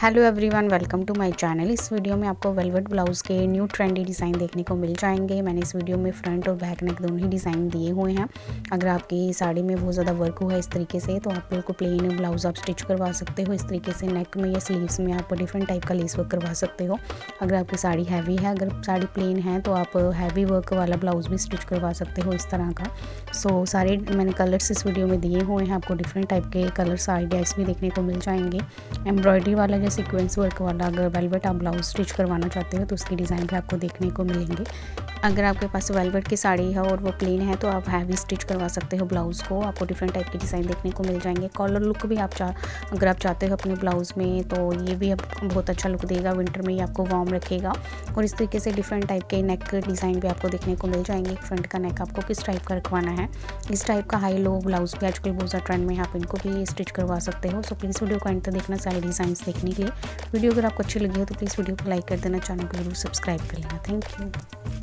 Hello everyone welcome to my channel इस video में आपको वेलवेट ब्लाउज़ के न्यू ट्रेंडी डिज़ाइन देखने को मिल जाएँगे। मैंने इस वीडियो में फ्रंट और बैक नेक दोनों ही डिज़ाइन दिए हुए हैं। अगर आपकी साड़ी में बहुत ज़्यादा वर्क हुआ है इस तरीके से तो आप बिल्कुल प्लेन ब्लाउज़ आप स्टिच करवा सकते हो। इस तरीके से नेक में या स्लीव्स में आप डिफरेंट टाइप का लेस वर्क करवा सकते हो। अगर आपकी साड़ी हैवी है, अगर साड़ी प्लेन है तो आप हैवी वर्क वाला ब्लाउज़ भी स्टिच करवा सकते हो इस तरह का। सो सारे मैंने कलर्स इस वीडियो में दिए हुए हैं। आपको डिफरेंट टाइप के कलर्स आइडियाज़ भी देखने को मिल जाएँगे। एम्ब्रॉयडरी वाला या सिक्वेंस वर्क वाला अगर वेलवेट आप ब्लाउज स्टिच करवाना चाहते हो तो उसकी डिज़ाइन भी आपको देखने को मिलेंगे। अगर आपके पास वेलवेट की साड़ी है और वो प्लेन है तो आप हैवी स्टिच करवा सकते हो ब्लाउज़ को। आपको डिफरेंट टाइप के डिज़ाइन देखने को मिल जाएँगे। कॉलर लुक भी आप चाह, अगर आप चाहते हो अपने ब्लाउज़ में तो ये भी आपको बहुत अच्छा लुक देगा। विंटर में ये आपको वार्म रखेगा। और इस तरीके से डिफरेंट टाइप के नेक डिज़ाइन भी आपको देखने को मिल जाएँगे। फ्रंट का नेक आपको किस टाइप का रखवाना है। इस टाइप का हाई लो ब्लाउज़ भी आजकल बहुत ज़्यादा ट्रेंड में आप इनको भी स्टिच करवा सकते हो। सो प्लीज़ वीडियो को एंड तक देखना। सारे डिज़ाइन देखने के लिए वीडियो अगर आपको अच्छी लगी हो तो प्लीज़ वीडियो को लाइक कर देना, चैनल को ज़रूर सब्सक्राइब कर लेना। Thank you.